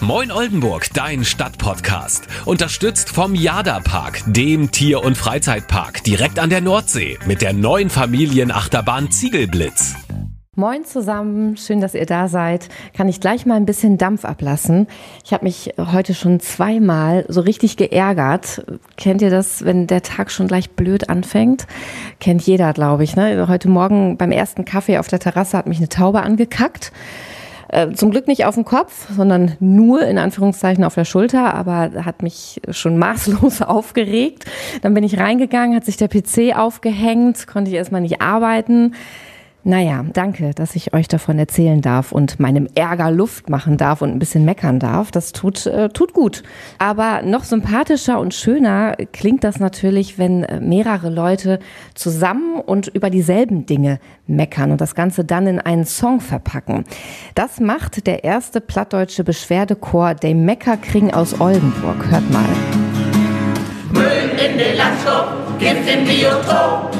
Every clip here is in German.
Moin Oldenburg, dein Stadtpodcast. Unterstützt vom Jada Park, dem Tier- und Freizeitpark direkt an der Nordsee mit der neuen Familienachterbahn Ziegelblitz. Moin zusammen, schön, dass ihr da seid. Kann ich gleich mal ein bisschen Dampf ablassen? Ich habe mich heute schon zweimal so richtig geärgert. Kennt ihr das, wenn der Tag schon gleich blöd anfängt? Kennt jeder, glaube ich. Ne? Heute Morgen beim ersten Kaffee auf der Terrasse hat mich eine Taube angekackt. Äh, zum Glück nicht auf dem Kopf, sondern nur in Anführungszeichen auf der Schulter, aber hat mich schon maßlos aufgeregt. Dann bin ich reingegangen, hat sich der PC aufgehängt, konnte ich erstmal nicht arbeiten. Naja, danke, dass ich euch davon erzählen darf und meinem Ärger Luft machen darf und ein bisschen meckern darf. Das tut, äh, tut gut. Aber noch sympathischer und schöner klingt das natürlich, wenn äh, mehrere Leute zusammen und über dieselben Dinge meckern und das Ganze dann in einen Song verpacken. Das macht der erste plattdeutsche Beschwerdechor Der Meckerkring aus Oldenburg. Hört mal. Müll in den Landschub, Gift im Biotop,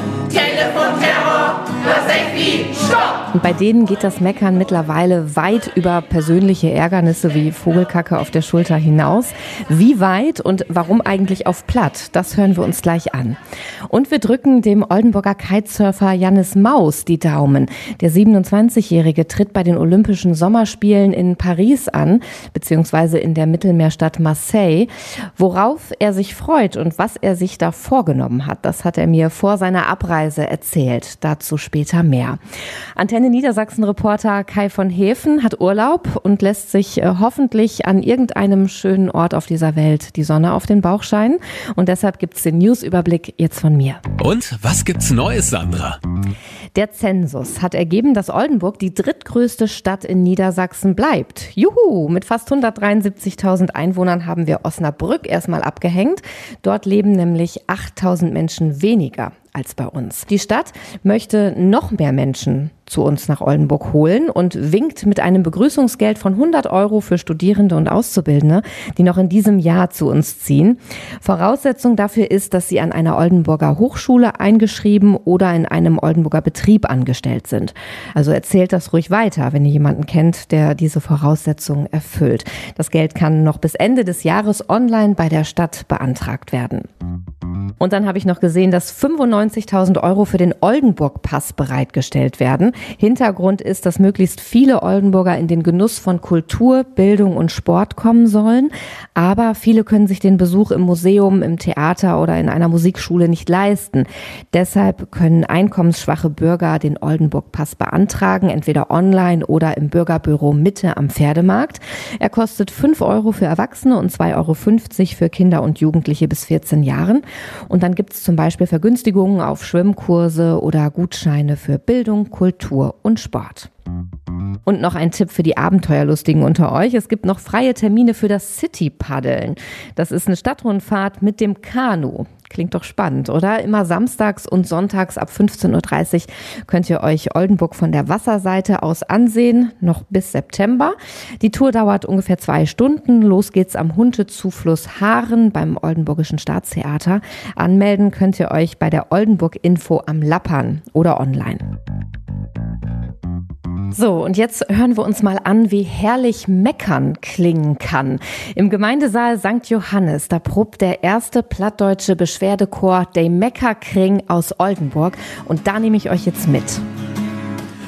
Und bei denen geht das Meckern mittlerweile weit über persönliche Ärgernisse wie Vogelkacke auf der Schulter hinaus. Wie weit und warum eigentlich auf Platt? Das hören wir uns gleich an. Und wir drücken dem Oldenburger Kitesurfer Jannis Maus die Daumen. Der 27-Jährige tritt bei den Olympischen Sommerspielen in Paris an, beziehungsweise in der Mittelmeerstadt Marseille. Worauf er sich freut und was er sich da vorgenommen hat, das hat er mir vor seiner Abreise erzählt. Dazu später mehr. Antenne Niedersachsen-Reporter Kai von Hefen hat Urlaub und lässt sich äh, hoffentlich an irgendeinem schönen Ort auf dieser Welt die Sonne auf den Bauch scheinen. Und deshalb gibt's den Newsüberblick jetzt von mir. Und was gibt's Neues, Sandra? Der Zensus hat ergeben, dass Oldenburg die drittgrößte Stadt in Niedersachsen bleibt. Juhu! Mit fast 173.000 Einwohnern haben wir Osnabrück erstmal abgehängt. Dort leben nämlich 8.000 Menschen weniger als bei uns. Die Stadt möchte noch mehr Menschen zu uns nach Oldenburg holen und winkt mit einem Begrüßungsgeld von 100 Euro für Studierende und Auszubildende, die noch in diesem Jahr zu uns ziehen. Voraussetzung dafür ist, dass sie an einer Oldenburger Hochschule eingeschrieben oder in einem Oldenburger Betrieb angestellt sind. Also erzählt das ruhig weiter, wenn ihr jemanden kennt, der diese Voraussetzungen erfüllt. Das Geld kann noch bis Ende des Jahres online bei der Stadt beantragt werden. Und dann habe ich noch gesehen, dass 95.000 Euro für den Oldenburg-Pass bereitgestellt werden. Hintergrund ist, dass möglichst viele Oldenburger in den Genuss von Kultur, Bildung und Sport kommen sollen. Aber viele können sich den Besuch im Museum, im Theater oder in einer Musikschule nicht leisten. Deshalb können einkommensschwache Bürger den Oldenburg-Pass beantragen, entweder online oder im Bürgerbüro Mitte am Pferdemarkt. Er kostet 5 Euro für Erwachsene und 2,50 Euro für Kinder und Jugendliche bis 14 Jahren. Und dann gibt es zum Beispiel Vergünstigungen auf Schwimmkurse oder Gutscheine für Bildung, Kultur und Sport. Und noch ein Tipp für die Abenteuerlustigen unter euch. Es gibt noch freie Termine für das City-Paddeln. Das ist eine Stadtrundfahrt mit dem Kanu. Klingt doch spannend, oder? Immer samstags und sonntags ab 15.30 Uhr könnt ihr euch Oldenburg von der Wasserseite aus ansehen, noch bis September. Die Tour dauert ungefähr zwei Stunden. Los geht's am Huntezufluss Haaren beim Oldenburgischen Staatstheater. Anmelden könnt ihr euch bei der Oldenburg Info am Lappern oder online. So, und jetzt hören wir uns mal an, wie herrlich Meckern klingen kann. Im Gemeindesaal St. Johannes, da probt der erste plattdeutsche Beschwerdechor De Meckerkring aus Oldenburg. Und da nehme ich euch jetzt mit.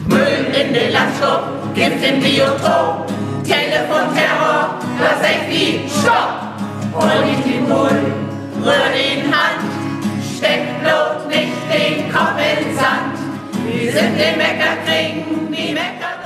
Müll in den Landschub, Gift im Biotop, Telefonterror, das echt wie Stopp! Hol nicht den Mund, rühr den Hand, steck bloß nicht den Kopf in Sand.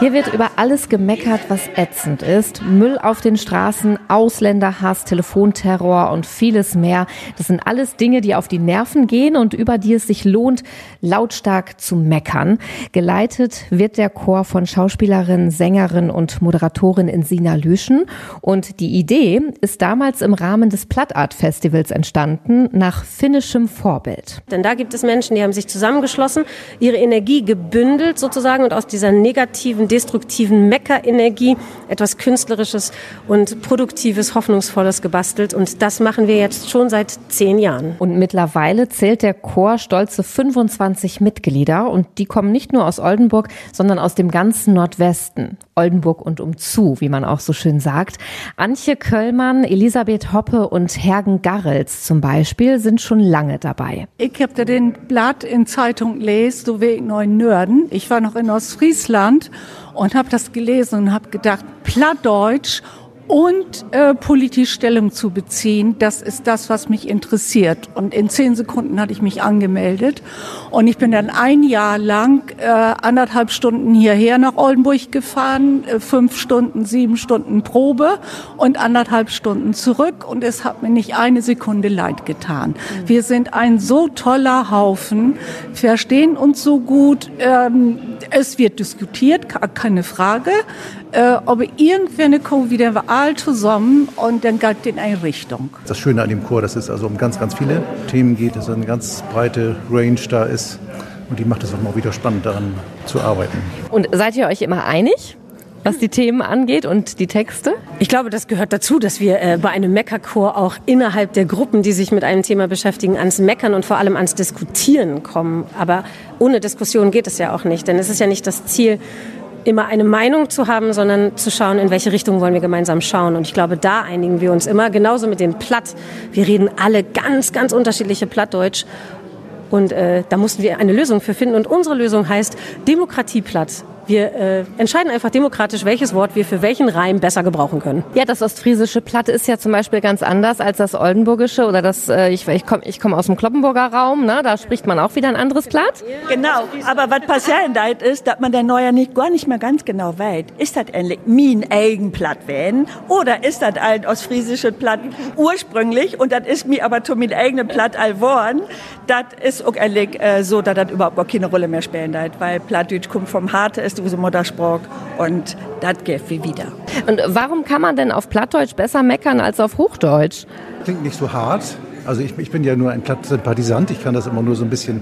Hier wird über alles gemeckert, was ätzend ist. Müll auf den Straßen, Ausländerhass, Telefonterror und vieles mehr. Das sind alles Dinge, die auf die Nerven gehen und über die es sich lohnt, lautstark zu meckern. Geleitet wird der Chor von Schauspielerin, Sängerin und Moderatorin Insina Lüschen. Und die Idee ist damals im Rahmen des Plattart Festivals entstanden, nach finnischem Vorbild. Denn da gibt es Menschen, die haben sich zusammengeschlossen, ihre Energie gebündelt sozusagen und aus dieser negativen negativen, destruktiven Meckerenergie etwas Künstlerisches und Produktives, Hoffnungsvolles gebastelt. Und das machen wir jetzt schon seit zehn Jahren. Und mittlerweile zählt der Chor stolze 25 Mitglieder. Und die kommen nicht nur aus Oldenburg, sondern aus dem ganzen Nordwesten. Oldenburg und umzu, wie man auch so schön sagt. Antje Köllmann, Elisabeth Hoppe und Hergen Garrels zum Beispiel sind schon lange dabei. Ich habe den Blatt in Zeitung lesen, so wegen neuen Nörden. Ich war noch in Ostfriesland und habe das gelesen und habe gedacht, Plattdeutsch und äh, politisch Stellung zu beziehen. Das ist das, was mich interessiert. Und in zehn Sekunden hatte ich mich angemeldet. Und ich bin dann ein Jahr lang äh, anderthalb Stunden hierher nach Oldenburg gefahren, äh, fünf Stunden, sieben Stunden Probe und anderthalb Stunden zurück. Und es hat mir nicht eine Sekunde leid getan. Mhm. Wir sind ein so toller Haufen, verstehen uns so gut. Ähm, es wird diskutiert, keine Frage äh, aber irgendwann kommen wieder alle zusammen und dann geht in eine Richtung. Das Schöne an dem Chor, dass es also um ganz, ganz viele Themen geht, dass eine ganz breite Range da ist und die macht es auch mal wieder spannend, daran zu arbeiten. Und seid ihr euch immer einig? was die Themen angeht und die Texte? Ich glaube, das gehört dazu, dass wir äh, bei einem Meckerchor auch innerhalb der Gruppen, die sich mit einem Thema beschäftigen, ans Meckern und vor allem ans Diskutieren kommen. Aber ohne Diskussion geht es ja auch nicht, denn es ist ja nicht das Ziel, immer eine Meinung zu haben, sondern zu schauen, in welche Richtung wollen wir gemeinsam schauen. Und ich glaube, da einigen wir uns immer. Genauso mit dem Platt. Wir reden alle ganz, ganz unterschiedliche Plattdeutsch. Und äh, da mussten wir eine Lösung für finden. Und unsere Lösung heißt Demokratieplatt. Wir äh, entscheiden einfach demokratisch, welches Wort wir für welchen Reim besser gebrauchen können. Ja, das ostfriesische Platt ist ja zum Beispiel ganz anders als das oldenburgische oder das, äh, ich, ich komme ich komm aus dem Kloppenburger Raum, ne? da spricht man auch wieder ein anderes Platt. Genau, aber was passiert ist, dass man der Neuer nicht, gar nicht mehr ganz genau weiß, ist das endlich mein eigen Platt werden oder ist das ein ostfriesische Platt ursprünglich und das ist mir aber zu mein eigenen Platt allworn, das ist auch endlich äh, so, dass das überhaupt gar keine Rolle mehr spielen wird, weil Plattdeutsch kommt vom Harte, ist unser Muttersprach und das geht wie wieder. Und warum kann man denn auf Plattdeutsch besser meckern als auf Hochdeutsch? Klingt nicht so hart. Also ich, ich bin ja nur ein Platt-Sympathisant. Ich kann das immer nur so ein bisschen,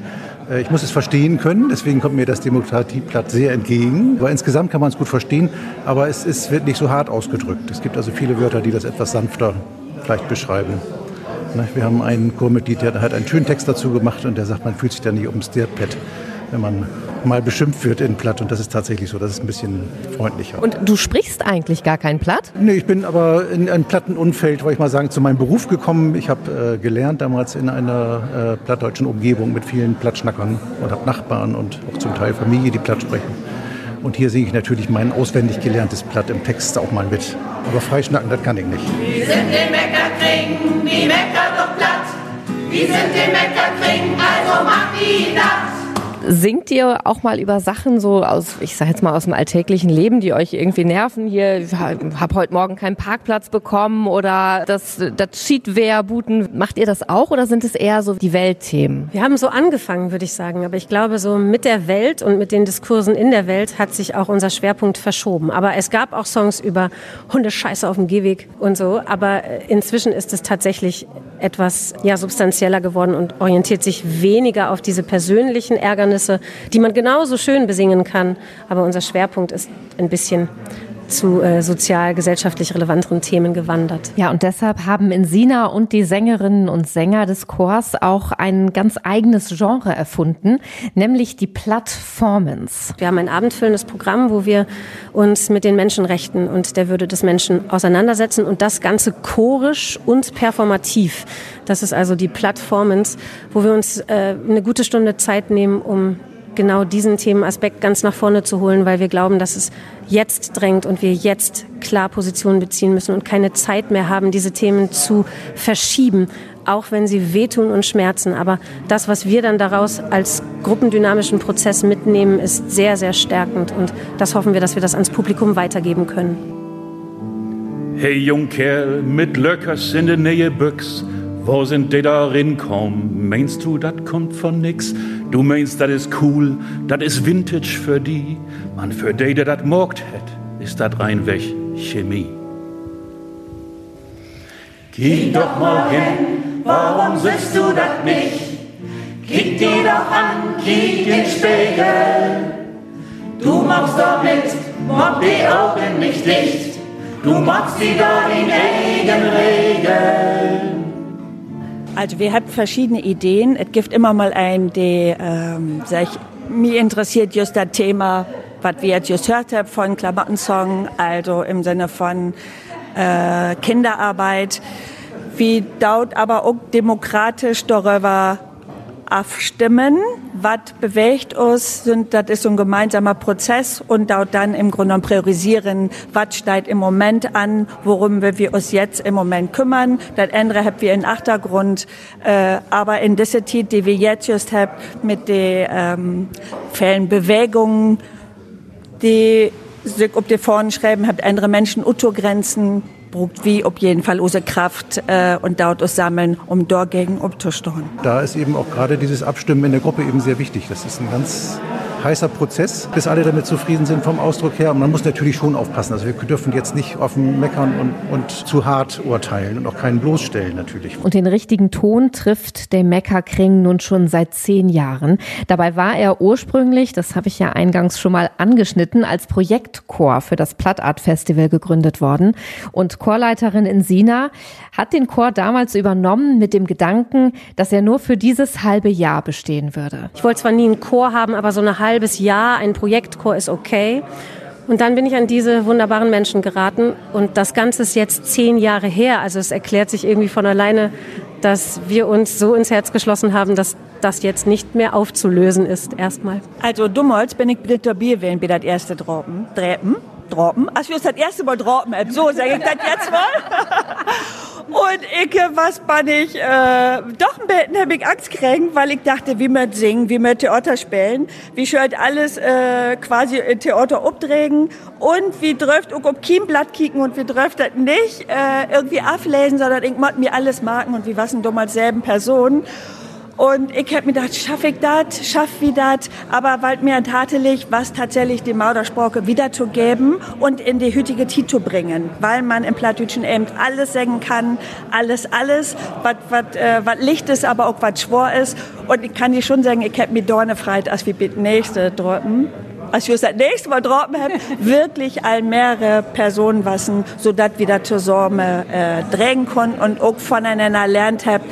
äh, ich muss es verstehen können. Deswegen kommt mir das Demokratieplatt sehr entgegen. Aber insgesamt kann man es gut verstehen, aber es ist, wird nicht so hart ausgedrückt. Es gibt also viele Wörter, die das etwas sanfter vielleicht beschreiben. Ne, wir haben einen Chormitglied, der hat einen schönen Text dazu gemacht und der sagt, man fühlt sich da nicht ums Dirtpad, wenn man mal beschimpft wird in Platt. Und das ist tatsächlich so. Das ist ein bisschen freundlicher. Und du sprichst eigentlich gar kein Platt? Nee, ich bin aber in ein Plattenumfeld, wollte ich mal sagen, zu meinem Beruf gekommen. Ich habe äh, gelernt damals in einer äh, plattdeutschen Umgebung mit vielen Plattschnackern und habe Nachbarn und auch zum Teil Familie, die Platt sprechen. Und hier singe ich natürlich mein auswendig gelerntes Platt im Text auch mal mit. Aber freischnacken, das kann ich nicht. Wir sind den Meckerkring, die Mecker doch platt. Wir sind den Meckerkring, also mach die das. Singt ihr auch mal über Sachen so aus, ich sag jetzt mal aus dem alltäglichen Leben, die euch irgendwie nerven? Hier, ich habe heute Morgen keinen Parkplatz bekommen oder das, das Cheat-Wehr-Buten. Macht ihr das auch oder sind es eher so die Weltthemen? Wir haben so angefangen, würde ich sagen. Aber ich glaube, so mit der Welt und mit den Diskursen in der Welt hat sich auch unser Schwerpunkt verschoben. Aber es gab auch Songs über Hundescheiße auf dem Gehweg und so. Aber äh, inzwischen ist es tatsächlich etwas ja, substanzieller geworden und orientiert sich weniger auf diese persönlichen Ärgernisse, die man genauso schön besingen kann. Aber unser Schwerpunkt ist ein bisschen zu äh, sozial-gesellschaftlich relevanteren Themen gewandert. Ja, und deshalb haben Insina und die Sängerinnen und Sänger des Chors auch ein ganz eigenes Genre erfunden, nämlich die Plattformance. Wir haben ein abendfüllendes Programm, wo wir uns mit den Menschenrechten und der Würde des Menschen auseinandersetzen und das Ganze chorisch und performativ. Das ist also die Plattformance, wo wir uns äh, eine gute Stunde Zeit nehmen, um genau diesen Themenaspekt ganz nach vorne zu holen, weil wir glauben, dass es jetzt drängt und wir jetzt klar Positionen beziehen müssen und keine Zeit mehr haben, diese Themen zu verschieben, auch wenn sie wehtun und schmerzen. Aber das, was wir dann daraus als gruppendynamischen Prozess mitnehmen, ist sehr, sehr stärkend und das hoffen wir, dass wir das ans Publikum weitergeben können. Hey Jungkerl mit Löckers in der Nähe Büchs, wo sind die da rinkommen? Meinst du, das kommt von nix? Du meinst, das ist cool, das ist Vintage für die. Man, für die, der das morgt hat, ist das reinweg Chemie. Geh doch mal hin, warum siehst du das nicht? Kick dir doch an, kick den Spiegel. Du machst doch mit, mach die Augen nicht dicht. Du machst sie doch in Regeln. Also wir haben verschiedene Ideen. Es gibt immer mal einen, der ähm, sagt, mir interessiert just das Thema was wir jetzt just gehört haben von Klamottensong, also im Sinne von äh, Kinderarbeit, wie dort aber auch demokratisch darüber abstimmen, was bewegt uns, sind, das ist so ein gemeinsamer Prozess und dort dann im Grunde priorisieren, was steht im Moment an, worum wir uns jetzt im Moment kümmern. Das andere haben wir in Achtergrund, äh, aber in dieser Zeit, die wir jetzt just haben, mit den ähm, vielen Bewegungen, die sich auf die vorne schreiben, habt andere Menschen Utogrenzen, braucht wie auf jeden Fall unsere Kraft äh, und dort uns sammeln, um dagegen umzusteuern. Da ist eben auch gerade dieses Abstimmen in der Gruppe eben sehr wichtig. Das ist ein ganz heißer Prozess, bis alle damit zufrieden sind vom Ausdruck her. Und man muss natürlich schon aufpassen. Also wir dürfen jetzt nicht offen meckern und, und zu hart urteilen und auch keinen bloßstellen natürlich. Und den richtigen Ton trifft der Meckerkring nun schon seit zehn Jahren. Dabei war er ursprünglich, das habe ich ja eingangs schon mal angeschnitten, als Projektchor für das Plattart Festival gegründet worden. Und Chorleiterin Insina hat den Chor damals übernommen mit dem Gedanken, dass er nur für dieses halbe Jahr bestehen würde. Ich wollte zwar nie einen Chor haben, aber so eine halbe halbes Jahr, ein Projektchor ist okay. Und dann bin ich an diese wunderbaren Menschen geraten und das Ganze ist jetzt zehn Jahre her. Also es erklärt sich irgendwie von alleine, dass wir uns so ins Herz geschlossen haben, dass das jetzt nicht mehr aufzulösen ist erstmal. Also dummerls bin ich mit dabei, wenn wir das erste Droppen, Dreppen, Droppen, als wir uns das erste Mal droppen, so sage ich das jetzt mal. Und ich, was bin ich, äh, doch ein bisschen habe ich Angst gekriegt, weil ich dachte, wie wir singen, wie wir Theater spielen, wie schön alles äh, quasi Theater abdrehen und wie dürft auch auf kein Blatt kicken und wie dürft das nicht äh, irgendwie ablesen, sondern ich muss mir alles marken und wie was denn damals selben Personen. Und ich hab mir gedacht, schaffe ich das, schaffe ich das, aber weil mir tatsächlich was tatsächlich die Maudersprache wiederzugeben und in die heutige Zeit zu bringen, weil man im Plattdeutschen eben alles sagen kann, alles, alles, was äh, was Licht ist, aber auch was schwor ist. Und ich kann dir schon sagen, ich hab mir Dorne freit, als wir mit nächste droppen. Als wir das nächste Mal droppen haben, wirklich all mehrere Personen wassen, sodass wir da zur Sorge äh, drängen konnten und auch voneinander lernt haben,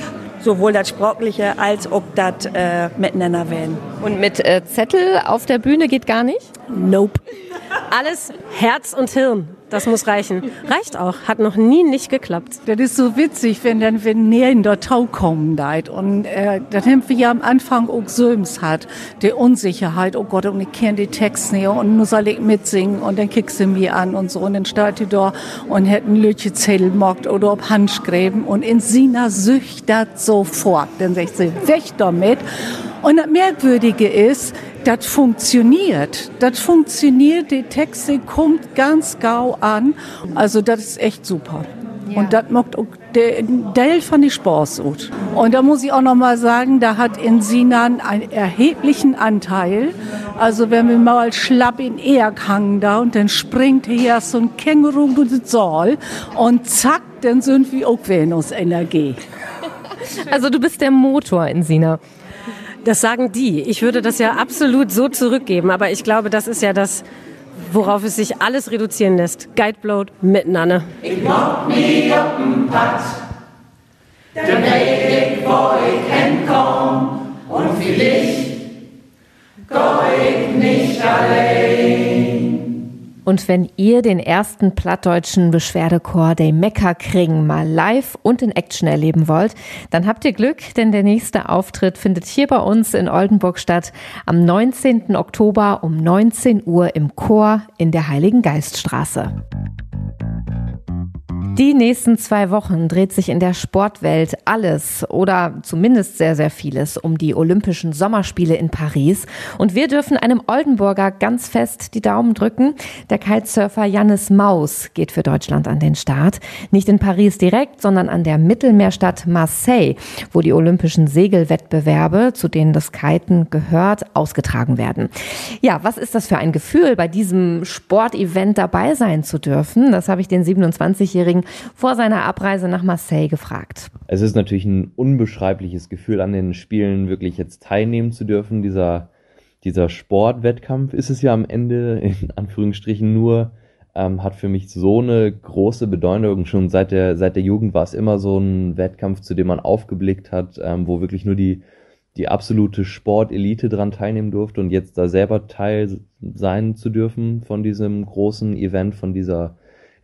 sowohl das Sprachliche als auch das äh, Miteinander wählen. Und mit äh, Zettel auf der Bühne geht gar nicht? Nope. Alles Herz und Hirn. Das muss reichen. Reicht auch. Hat noch nie nicht geklappt. Das ist so witzig, wenn dann wenn näher in der Tau kommen deit. Und äh, das haben wir ja am Anfang auch Söms hat. Die Unsicherheit, oh Gott, und ich kenne die Texte nicht und nur soll ich mitsingen und dann kickst sie mir an und so. Und dann steht die da und hätten Lütje Zettel mockt oder ob Handschreiben und in Sina sücht das sofort. Dann sagt sie, weg damit. Und das Merkwürdige ist, das funktioniert. Das funktioniert, die Texte kommt ganz gau an. Also das ist echt super. Ja. Und das macht auch der Teil von die Spaß gut. Und da muss ich auch noch mal sagen, da hat in Sinan einen erheblichen Anteil. Also wenn wir mal schlapp in Erk hangen da und dann springt hier so ein Känguru durch den Saal und zack, dann sind wir auch Venus Energie. Also du bist der Motor in Sina. Das sagen die. Ich würde das ja absolut so zurückgeben, aber ich glaube, das ist ja das, worauf es sich alles reduzieren lässt. Guidebloat miteinander. Ich mach mich Und wenn ihr den ersten plattdeutschen Beschwerdechor der Meckerkring mal live und in Action erleben wollt, dann habt ihr Glück, denn der nächste Auftritt findet hier bei uns in Oldenburg statt am 19. Oktober um 19 Uhr im Chor in der Heiligen Geiststraße. Die nächsten zwei Wochen dreht sich in der Sportwelt alles oder zumindest sehr, sehr vieles um die Olympischen Sommerspiele in Paris. Und wir dürfen einem Oldenburger ganz fest die Daumen drücken. Der Kitesurfer Jannis Maus geht für Deutschland an den Start. Nicht in Paris direkt, sondern an der Mittelmeerstadt Marseille, wo die Olympischen Segelwettbewerbe, zu denen das Kiten gehört, ausgetragen werden. Ja, was ist das für ein Gefühl, bei diesem Sportevent dabei sein zu dürfen? Das habe ich den 27-jährigen vor seiner Abreise nach Marseille gefragt. Es ist natürlich ein unbeschreibliches Gefühl, an den Spielen wirklich jetzt teilnehmen zu dürfen. Dieser, dieser Sportwettkampf ist es ja am Ende, in Anführungsstrichen, nur, ähm, hat für mich so eine große Bedeutung. Schon seit der, seit der Jugend war es immer so ein Wettkampf, zu dem man aufgeblickt hat, ähm, wo wirklich nur die die absolute Sportelite dran teilnehmen durfte und jetzt da selber Teil sein zu dürfen von diesem großen Event, von dieser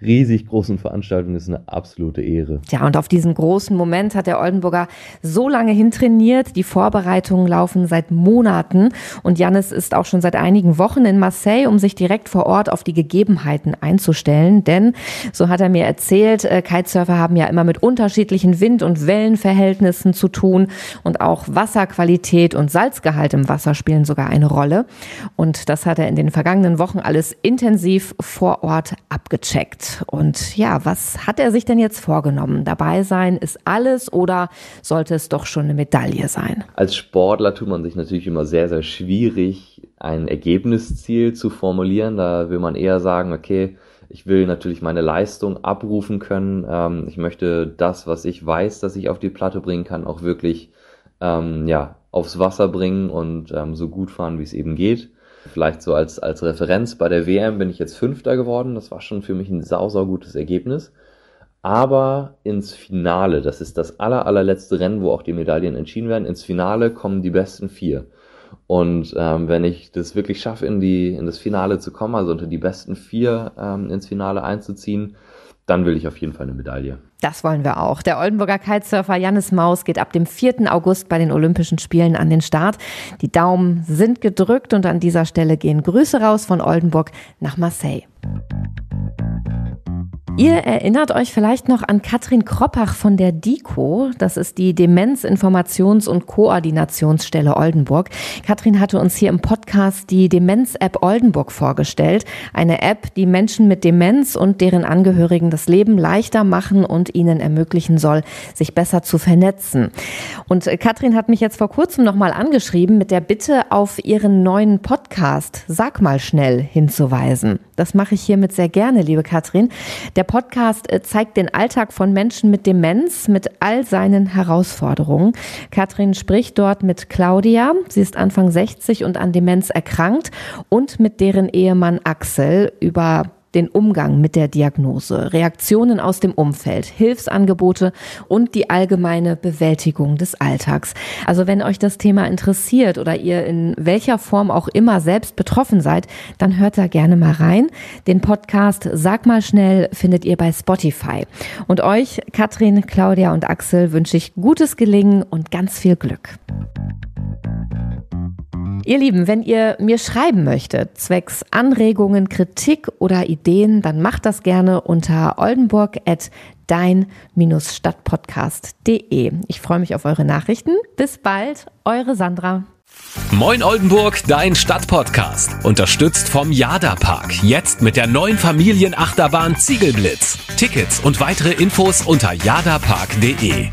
riesig großen Veranstaltung ist eine absolute Ehre. Ja, und auf diesen großen Moment hat der Oldenburger so lange hintrainiert. Die Vorbereitungen laufen seit Monaten und Jannis ist auch schon seit einigen Wochen in Marseille, um sich direkt vor Ort auf die Gegebenheiten einzustellen. Denn, so hat er mir erzählt, äh, Kitesurfer haben ja immer mit unterschiedlichen Wind- und Wellenverhältnissen zu tun und auch Wasserqualität und Salzgehalt im Wasser spielen sogar eine Rolle. Und das hat er in den vergangenen Wochen alles intensiv vor Ort abgecheckt. Und ja, was hat er sich denn jetzt vorgenommen? Dabei sein ist alles oder sollte es doch schon eine Medaille sein? Als Sportler tut man sich natürlich immer sehr, sehr schwierig, ein Ergebnisziel zu formulieren. Da will man eher sagen, okay, ich will natürlich meine Leistung abrufen können. Ähm, ich möchte das, was ich weiß, dass ich auf die Platte bringen kann, auch wirklich ähm, ja, aufs Wasser bringen und ähm, so gut fahren, wie es eben geht. Vielleicht so als, als Referenz bei der WM bin ich jetzt Fünfter geworden. Das war schon für mich ein sau, sau gutes Ergebnis. Aber ins Finale, das ist das aller, allerletzte Rennen, wo auch die Medaillen entschieden werden, ins Finale kommen die besten vier. Und ähm, wenn ich das wirklich schaffe, in, die, in das Finale zu kommen, also unter die besten vier ähm, ins Finale einzuziehen, dann will ich auf jeden Fall eine Medaille. Das wollen wir auch. Der Oldenburger Kitesurfer Jannis Maus geht ab dem 4. August bei den Olympischen Spielen an den Start. Die Daumen sind gedrückt und an dieser Stelle gehen Grüße raus von Oldenburg nach Marseille. Ihr erinnert euch vielleicht noch an Katrin Kroppach von der DICO. Das ist die Demenz-Informations- und Koordinationsstelle Oldenburg. Katrin hatte uns hier im Podcast die Demenz-App Oldenburg vorgestellt. Eine App, die Menschen mit Demenz und deren Angehörigen das Leben leichter machen und ihnen ermöglichen soll, sich besser zu vernetzen. Und Katrin hat mich jetzt vor kurzem nochmal angeschrieben mit der Bitte, auf ihren neuen Podcast Sag mal schnell hinzuweisen. Das mache ich hiermit sehr gerne, liebe Katrin. Der Podcast äh, zeigt den Alltag von Menschen mit Demenz mit all seinen Herausforderungen. Katrin spricht dort mit Claudia. Sie ist Anfang 60 und an Demenz erkrankt und mit deren Ehemann Axel über den Umgang mit der Diagnose, Reaktionen aus dem Umfeld, Hilfsangebote und die allgemeine Bewältigung des Alltags. Also wenn euch das Thema interessiert oder ihr in welcher Form auch immer selbst betroffen seid, dann hört da gerne mal rein. Den Podcast Sag mal schnell findet ihr bei Spotify. Und euch, Katrin, Claudia und Axel, wünsche ich gutes Gelingen und ganz viel Glück. Ihr Lieben, wenn ihr mir schreiben möchtet, zwecks Anregungen, Kritik oder Ideen, dann macht das gerne unter oldenburg.dein-stadtpodcast.de. Ich freue mich auf eure Nachrichten. Bis bald, eure Sandra. Moin Oldenburg, dein Stadtpodcast. Unterstützt vom Jada Park. Jetzt mit der neuen Familienachterbahn Ziegelblitz. Tickets und weitere Infos unter jadapark.de.